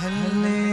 Hello.